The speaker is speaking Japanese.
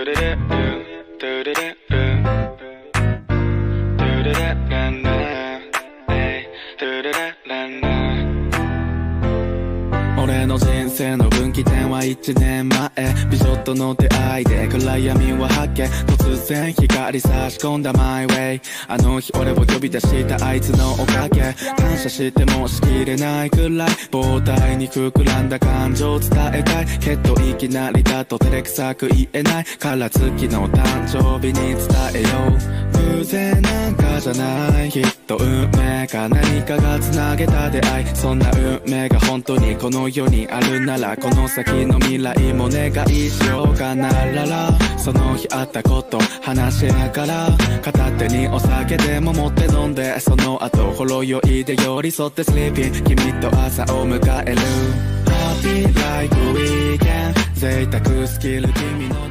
トゥルルル俺の人生の分岐点は1年前。美女との出会いで暗闇を発見突然光差し込んだ。マイウェイあの日俺を呼び出したあいつのおかげ。感謝してもしきれないくらい。膨大に膨らんだ感情を伝えたい。けどいきなりだと照れくさく言えない。から月の誕生日に伝えよう。偶然なんかじゃない。きっと運命か何かが繋げた出会い。そんな運命が本当にこの世にあるならこの先の未来も願いしようかな。ららその日あったこと話しながら片手にお酒でも持って飲んでその後ほろ酔いで寄り添ってスリーピン君と朝を迎える。Happy like weekend 贅沢スキル君の